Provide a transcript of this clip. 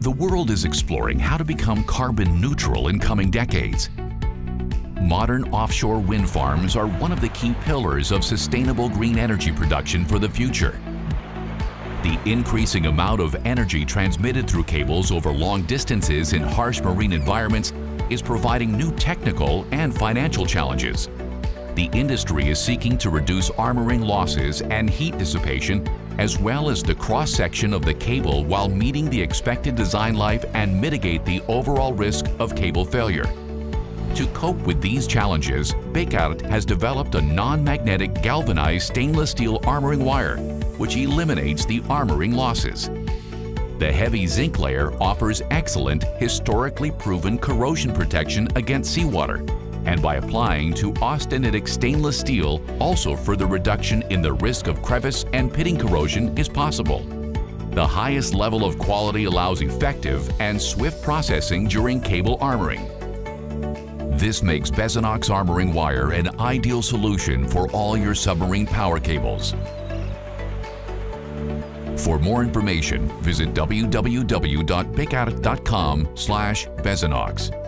The world is exploring how to become carbon neutral in coming decades. Modern offshore wind farms are one of the key pillars of sustainable green energy production for the future. The increasing amount of energy transmitted through cables over long distances in harsh marine environments is providing new technical and financial challenges. The industry is seeking to reduce armoring losses and heat dissipation as well as the cross-section of the cable while meeting the expected design life and mitigate the overall risk of cable failure. To cope with these challenges, Bekaert has developed a non-magnetic galvanized stainless steel armoring wire, which eliminates the armoring losses. The heavy zinc layer offers excellent, historically proven corrosion protection against seawater, and by applying to austenitic stainless steel, also further reduction in the risk of crevice and pitting corrosion is possible. The highest level of quality allows effective and swift processing during cable armoring. This makes Bezinox armoring wire an ideal solution for all your submarine power cables. For more information, visit www.bekaert.com slash Bezinox.